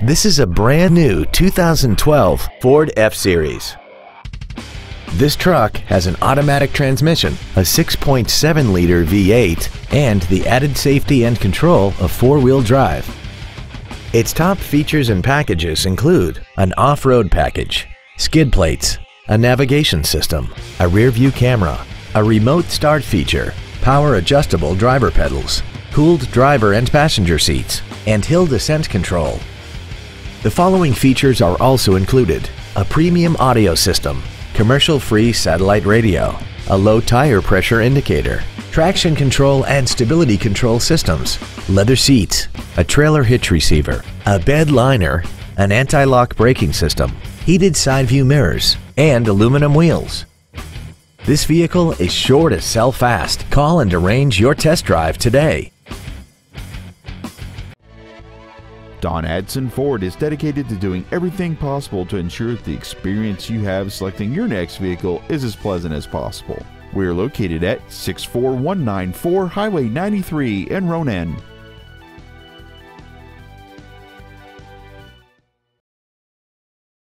This is a brand new 2012 Ford F-Series. This truck has an automatic transmission, a 6.7-liter V8, and the added safety and control of four-wheel drive. Its top features and packages include an off-road package, skid plates, a navigation system, a rear-view camera, a remote start feature, power adjustable driver pedals, cooled driver and passenger seats, and hill descent control. The following features are also included. A premium audio system, commercial-free satellite radio, a low tire pressure indicator, traction control and stability control systems, leather seats, a trailer hitch receiver, a bed liner, an anti-lock braking system, heated side view mirrors, and aluminum wheels. This vehicle is sure to sell fast. Call and arrange your test drive today. Don Aadsen Ford is dedicated to doing everything possible to ensure that the experience you have selecting your next vehicle is as pleasant as possible. We are located at 64194 Highway 93 in Ronan.